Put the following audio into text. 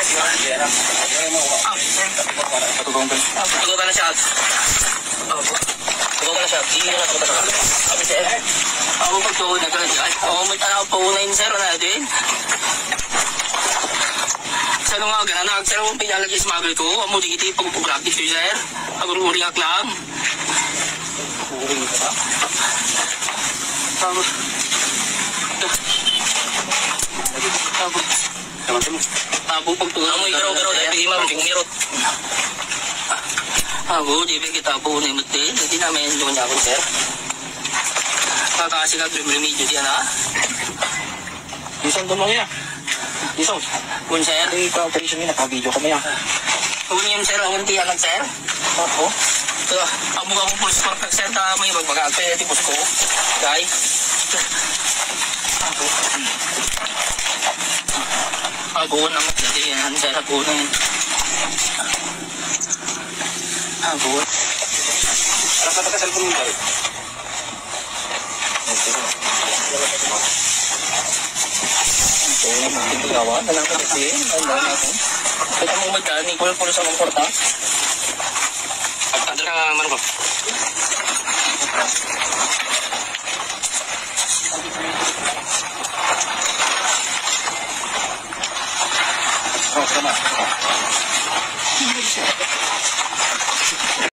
Tugo ka na siya. Tugo ka na siya. Hindi na ka na. Sabi sir. Ako pagtugo na ka. Ako may tanaw po na yun sir na din. Sa nung nga gananak, sir, kung pinalagay sa mga ko, amo di kiti pag-practice yun, sir. Pag-uring ak lang. Uring ka ba? Tabo. Tabo. Naman mo. Tabo pagtugo. Amo igaraw-garaw dahil bigay mo, bigay mirot. Ako, di ba kita po na yung mutin? Hindi namin yung niya ako, sir. Kakasi ka, remedyo diyan, ha? Isang doon mo niya. Isang. Kung sir, Ay, ka-operation niya. Naka-video ka mo yan. kung yung sir, ang hindi anak, sir. Oo. So, ang mukha ko pulse perfect, sir, ta may magpagkakpe, tipos ko. Guy. Ako na magdali Kasihan saya ke gunung. Rasa tak cellphone mo tayo. Ginawa, 顔してま。